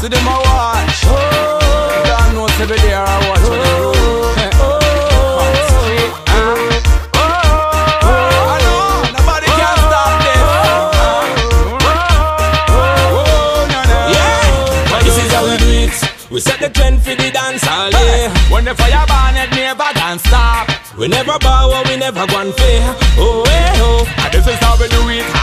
See them a watch. Oh. God knows every day I watch on the road. Straight. I know, nobody can stop this. Oh, no, no. Yeah, but this is how we do it. We set the trend for the dance all day. When the fire burn, it never can stop. We never bow, we never gone fair. Oh, hey, oh. And this is how we do it.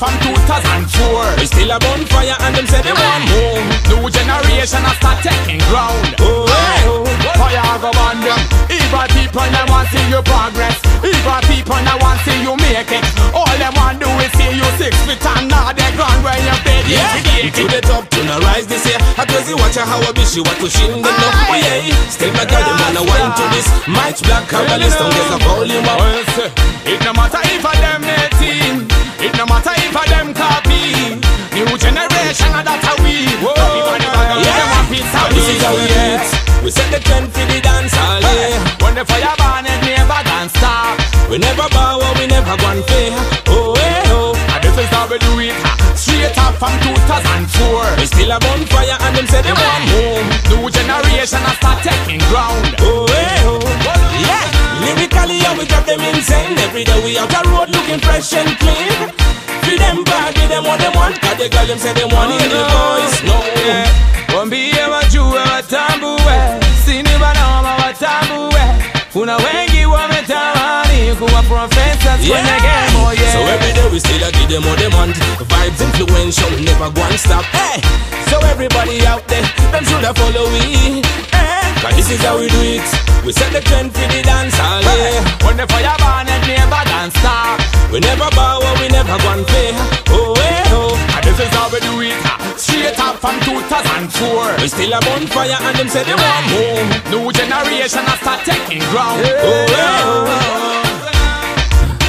From 2004. We still a bonfire and them say they want more. New generation has start taking ground. Oh, hey, oh. Fire go burn them. Evil people they want to see you progress. Evil people they want to see you make it. All them want do is see you six feet under the ground where you bed. Yeah, to the top, to the rise this year. I crazy watch her how I she what to shin the no. Oh, yeah, still my girl, them wanna wine to this. Might black cabalist, don't get the volume up. Oh, say, It no matter if a them the fire burn it never can stop We never bow, oh, we never gone fair. Oh, hey, oh. And this is how we do it Straight up from 2004 We still a bonfire and them say they want more. New generation has start taking ground Oh, hey, oh. Yeah, lyrically, yeah, we drive them insane. Every day we out the road looking fresh and clean. Feed them bad, give them what they want. Cause the girl them say they want hear the voice. No, Wambie wajue watambue kuna wengi wametamani kuwa professors kwenye game oh yeah. So every day we still a give them what they want. Vibes influential, never go and stop. Hey, so everybody out there, them should have follow we. Hey, cause this is how we do it. We set the trend for the dance all day. When the fire burn it never can stop We never bow, we never gone fair. Oh, hey, oh. And this is how we do it Straight up from 2004 We still a bonfire and them say they want more. New generation has start taking ground. Oh, hey, oh.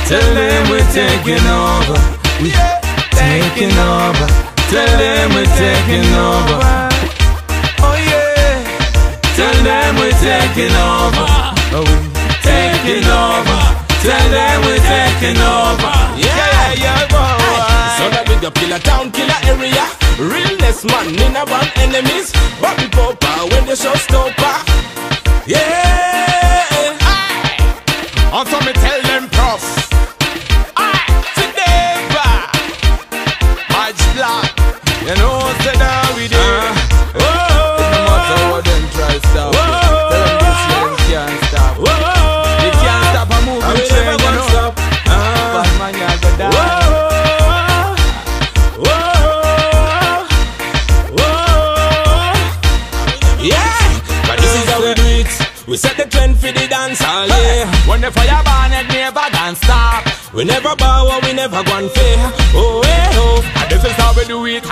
Tell them we're taking over. We taking over. Tell them we're taking over. Oh yeah. Tell them we're taking over. Oh we taking over. Tell them we're taking over. Yeah, yeah, boy. So that big up killer town, killer area. Realness man in a one enemies. Bobby Popa when the show stopper. We set the trend for the dance all day. When the fire burn it never can stop We never bow, we never gone fair. Oh, hey, oh. And this is how we do it